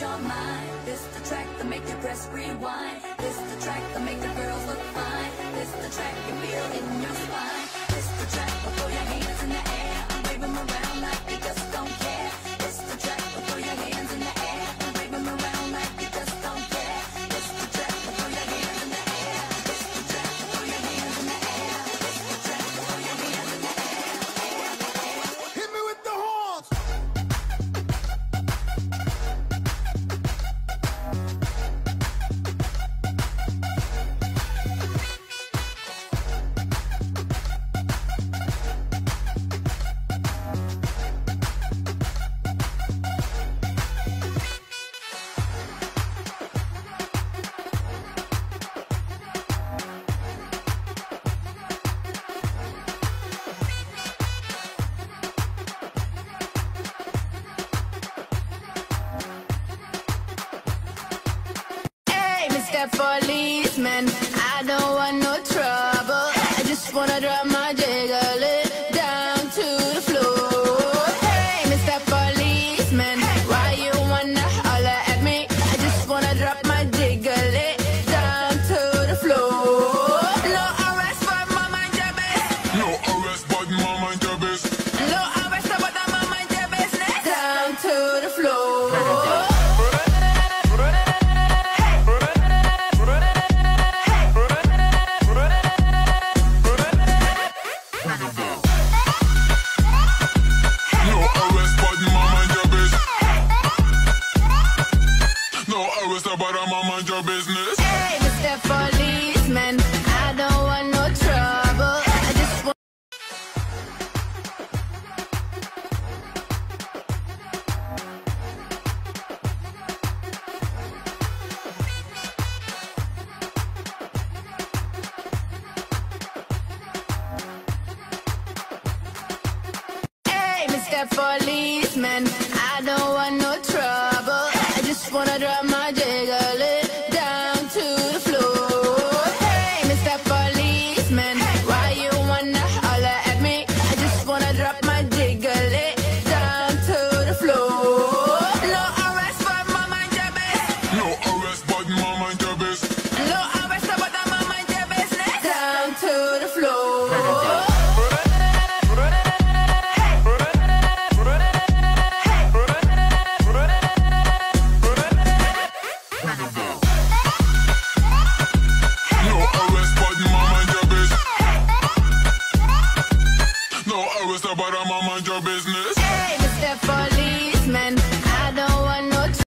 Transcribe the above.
your mind. This the track that make you press rewind. This the track that make the girls look. Mr. Policeman, I don't want no trouble. I just wanna drop my jiggle down to the floor. Hey, Mr. Policeman, why you wanna holler at me? I just wanna drop my jiggle down to the floor. No arrest for my mind business. No arrest, but mama mind business. No arrest but I'm mind business. Down to the floor. Arrest, mind your business. Hey, Mr. Policeman, I don't want no trouble. I just want. Hey, Mr. Policeman, I don't want no trouble. Floor. But mama mind your business. Hey, Mr. Policeman,